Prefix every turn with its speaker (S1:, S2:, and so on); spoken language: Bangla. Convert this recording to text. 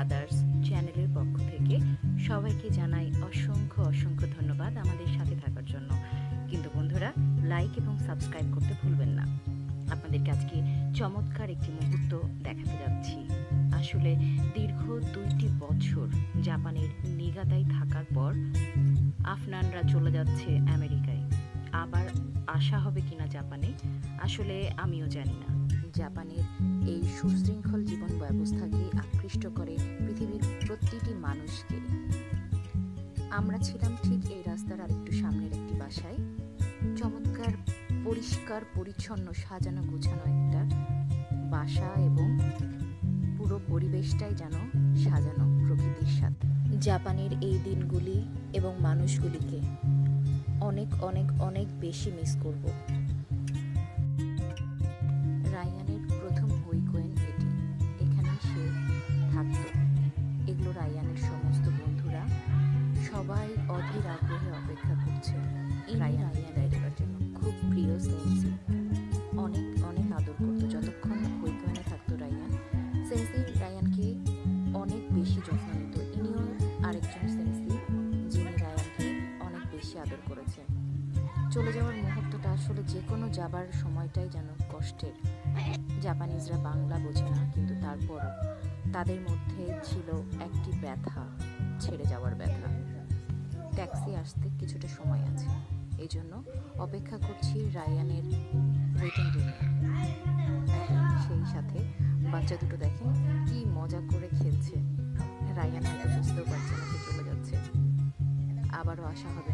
S1: আদার্স চ্যানেলের পক্ষ থেকে সবাইকে জানাই অসংখ্য অসংখ্য ধন্যবাদ আমাদের সাথে থাকার জন্য। কিন্তু বন্ধুরা লাইক এবং সাবস্ক্রাইব করতে ভুলবেন না। আপনাদেরকে আজকে চমৎকার একটি মুহূর্ত দেখাতে যাচ্ছি। আসলে দীর্ঘ দুইটি বছর জাপানের নিগাদায় থাকার পর আফনানরা চলে যাচ্ছে আমেরিকায়। আবার আসা হবে কিনা জাপানে, আসলে আমিও জানি না। জাপানের এই সুশৃঙ্খল জীবন ব্যবস্থাকে আকৃষ্ট করে পৃথিবীর প্রতিটি মানুষকে। আমরা ছিলাম ঠিক এই রাস্তার আরেকটু সামনের একটি বাসায়। চমৎকার, পরিষ্কার, পরিচ্ছন্ন, সাজানো, গোছানো একটা বাসা এবং পুরো পরিবেশটাই যেন সাজানো প্রকৃতির সাথে। জাপানের এই দিনগুলি এবং মানুষগুলিকে অনেক অনেক অনেক বেশি মিস করব। সবাই অধীর আগ্রহে অপেক্ষা করছে। রায়ান রায়ানের জন্য খুব প্রিয় সেন্সি। অনেক অনেক আদর করতো। যতক্ষণ হুইকোয়েনে থাকতো রায়ান সেন্সি রায়ানকে অনেক বেশি যত্ন নিত। ইনিও আরেকজন সেন্সি যিনি রায়ানকে অনেক বেশি আদর করেছেন। চলে যাওয়ার মুহূর্তটা আসলে যে কোনো যাবার সময়টাই যেন কষ্টের। জাপানিজরা বাংলা বোঝে না কিন্তু তারপরও তাদের মধ্যে ছিল একটি ব্যথা ছেড়ে যাওয়ার ব্যথা। ট্যাক্সি আসতে কিছুটা সময় আছে। এই জন্য অপেক্ষা করছি রায়ানের ওয়েটিং রুমে সেই সাথে বাচ্চা দুটো দেখেন কি মজা করে খেলছে। রায়ান হয়তো বুঝতেও পারছে না চলে যাচ্ছে। আবারও আসা হবে